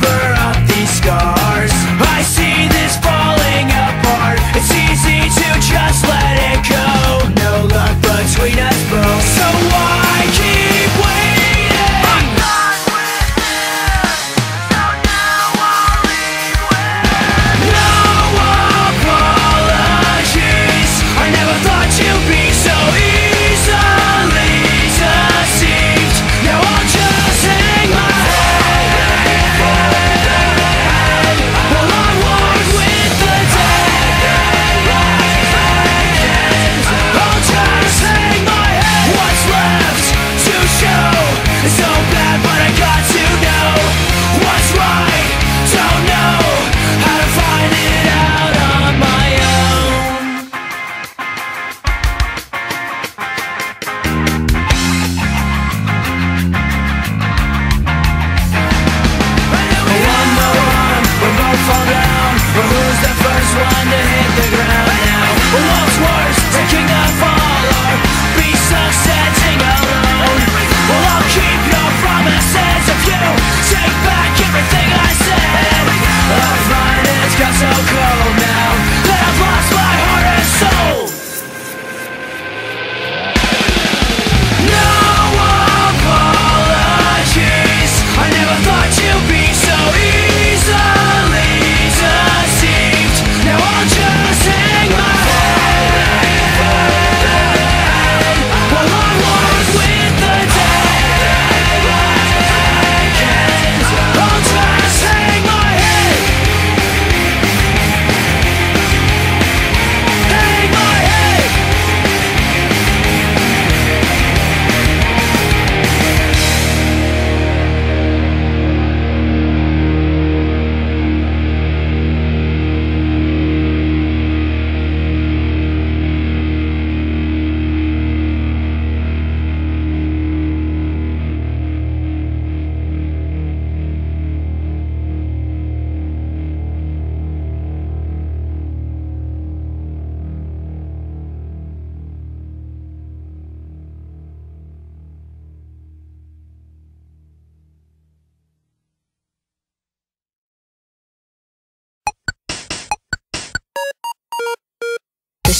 cover up these scars. first one to hit the ground worse, fall or be so alone. Well, I'll keep your promises if you.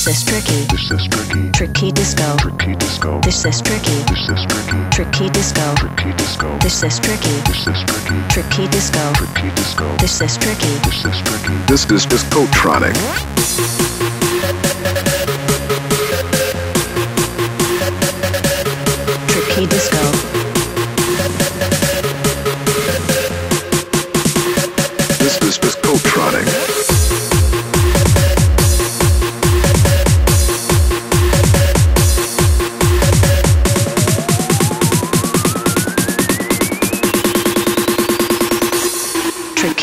This is tricky. This is tricky. Tricky disco. Tricky disco. This is tricky. This is tricky. Tricky disco. Tricky disco. This is tricky. This is tricky. Tricky disco. Tricky disco. This is tricky. This is tricky. This is discotronic. Tricky disco. This is discotronic.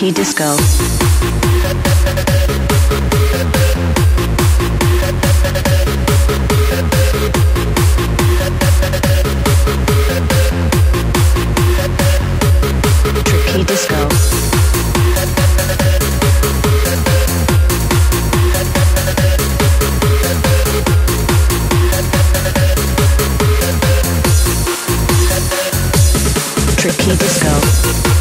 Tricky disco. Tricky disco. Tricky disco.